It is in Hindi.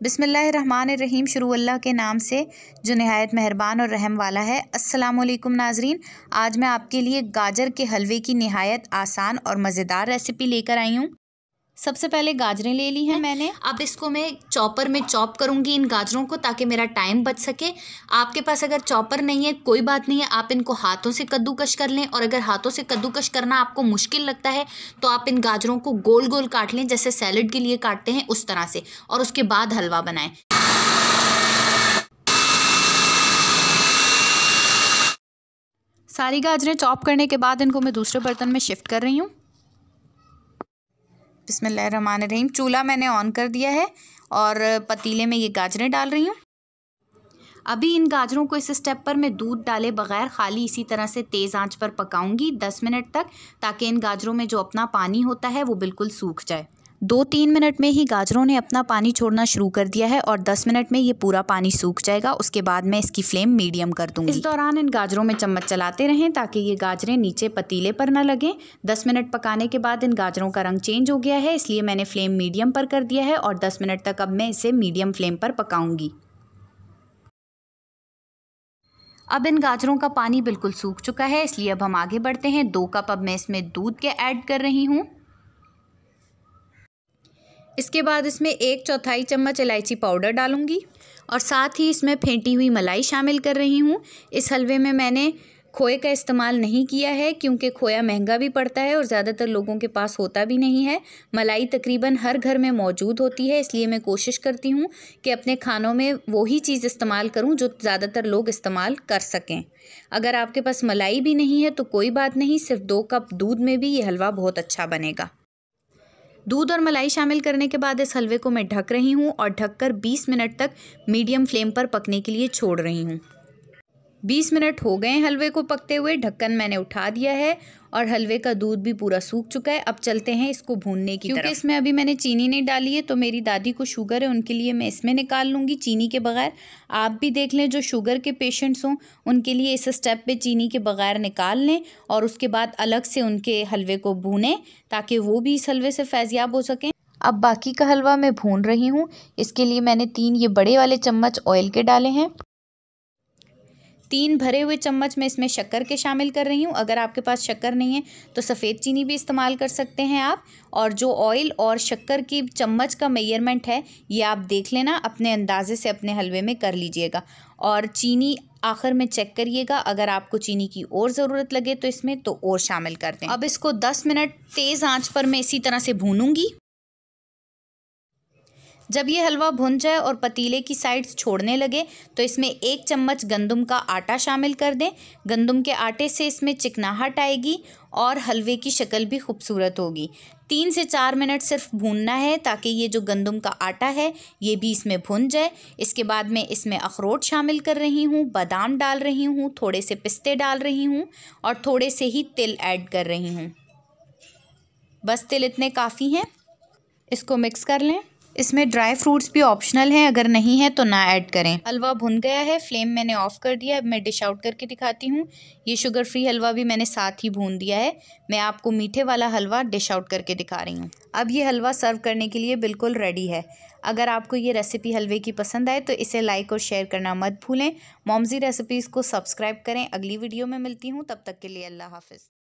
बिसमीम शुरू अल्लाह के नाम से, जो नहायत मेहरबान और रहम वाला है। अस्सलाम नाजरीन, आज मैं आपके लिए गाजर के हलवे की नहायत आसान और मज़ेदार रेसिपी लेकर आई हूँ। सबसे पहले गाजरें ले ली हैं मैंने। अब इसको मैं चॉपर में चॉप करूँगी इन गाजरों को ताकि मेरा टाइम बच सके। आपके पास अगर चॉपर नहीं है कोई बात नहीं है आप इनको हाथों से कद्दूकश कर लें और अगर हाथों से कद्दूकश करना आपको मुश्किल लगता है तो आप इन गाजरों को गोल गोल काट लें जैसे सैलड के लिए काटते हैं उस तरह से। और उसके बाद हलवा बनाएँ। सारी गाजरें चॉप करने के बाद इनको मैं दूसरे बर्तन में शिफ्ट कर रही हूँ। रहीम चूल्हा मैंने ऑन कर दिया है और पतीले में ये गाजरें डाल रही हूँ। अभी इन गाजरों को इस स्टेप पर मैं दूध डाले बगैर खाली इसी तरह से तेज़ आँच पर पकाऊँगी दस मिनट तक, ताकि इन गाजरों में जो अपना पानी होता है वो बिल्कुल सूख जाए। दो तीन मिनट में ही गाजरों ने अपना पानी छोड़ना शुरू कर दिया है और दस मिनट में ये पूरा पानी सूख जाएगा। उसके बाद मैं इसकी फ्लेम मीडियम कर दूँगी। इस दौरान इन गाजरों में चम्मच चलाते रहें ताकि ये गाजरें नीचे पतीले पर ना लगें। दस मिनट पकाने के बाद इन गाजरों का रंग चेंज हो गया है, इसलिए मैंने फ्लेम मीडियम पर कर दिया है और दस मिनट तक अब मैं इसे मीडियम फ्लेम पर पकाऊँगी। अब इन गाजरों का पानी बिल्कुल सूख चुका है, इसलिए अब हम आगे बढ़ते हैं। दो कप अब मैं इसमें दूध के ऐड कर रही हूँ। इसके बाद इसमें एक चौथाई चम्मच इलायची पाउडर डालूँगी और साथ ही इसमें फेंटी हुई मलाई शामिल कर रही हूँ। इस हलवे में मैंने खोए का इस्तेमाल नहीं किया है, क्योंकि खोया महँगा भी पड़ता है और ज़्यादातर लोगों के पास होता भी नहीं है। मलाई तकरीबन हर घर में मौजूद होती है, इसलिए मैं कोशिश करती हूँ कि अपने खानों में वही चीज़ इस्तेमाल करूँ जो ज़्यादातर लोग इस्तेमाल कर सकें। अगर आपके पास मलाई भी नहीं है तो कोई बात नहीं, सिर्फ़ दो कप दूध में भी ये हलवा बहुत अच्छा बनेगा। दूध और मलाई शामिल करने के बाद इस हलवे को मैं ढक रही हूँ और ढककर 20 मिनट तक मीडियम फ्लेम पर पकने के लिए छोड़ रही हूँ। बीस मिनट हो गए हैं हलवे को पकते हुए ढक्कन मैंने उठा दिया है और हलवे का दूध भी पूरा सूख चुका है। अब चलते हैं इसको भूनने की क्योंकि इसमें अभी मैंने चीनी नहीं डाली है तो मेरी दादी को शुगर है उनके लिए मैं इसमें निकाल लूँगी चीनी के बगैर। आप भी देख लें जो शुगर के पेशेंट्स हों उनके लिए इस स्टेप पे चीनी के बगैर निकाल लें और उसके बाद अलग से उनके हलवे को भूनें ताकि वो भी इस हलवे से फैज़याब हो सकें। अब बाकी का हलवा मैं भून रही हूँ। इसके लिए मैंने तीन ये बड़े वाले चम्मच ऑयल के डाले हैं। तीन भरे हुए चम्मच मैं इसमें शक्कर के शामिल कर रही हूँ। अगर आपके पास शक्कर नहीं है तो सफ़ेद चीनी भी इस्तेमाल कर सकते हैं आप। और जो ऑयल और शक्कर की चम्मच का मेयरमेंट है, ये आप देख लेना, अपने अंदाजे से अपने हलवे में कर लीजिएगा। और चीनी आखिर में चेक करिएगा। अगर आपको चीनी की और ज़रूरत लगे तो इसमें तो और शामिल कर दें। अब इसको दस मिनट तेज़ आँच पर मैं इसी तरह से भूनूँगी। जब ये हलवा भुन जाए और पतीले की साइड्स छोड़ने लगे तो इसमें एक चम्मच गंदम का आटा शामिल कर दें। गंदम के आटे से इसमें चिकनाहट आएगी और हलवे की शक्ल भी खूबसूरत होगी। तीन से चार मिनट सिर्फ़ भूनना है ताकि ये जो गंदम का आटा है, ये भी इसमें भुन जाए। इसके बाद मैं इसमें अखरोट शामिल कर रही हूँ, बादाम डाल रही हूँ, थोड़े से पिस्ते डाल रही हूँ और थोड़े से ही तिल ऐड कर रही हूँ। बस तिल इतने काफ़ी हैं। इसको मिक्स कर लें। इसमें ड्राई फ्रूट्स भी ऑप्शनल हैं, अगर नहीं है तो ना ऐड करें। हलवा भुन गया है, फ्लेम मैंने ऑफ़ कर दिया अब मैं डिश आउट करके दिखाती हूँ। ये शुगर फ्री हलवा भी मैंने साथ ही भून दिया है। मैं आपको मीठे वाला हलवा डिश आउट करके दिखा रही हूँ। अब ये हलवा सर्व करने के लिए बिल्कुल रेडी है। अगर आपको ये रेसिपी हलवे की पसंद आए तो इसे लाइक और शेयर करना मत भूलें। मोमजी रेसिपीज़ को सब्सक्राइब करें। अगली वीडियो में मिलती हूँ, तब तक के लिए अल्लाह हाफिज़।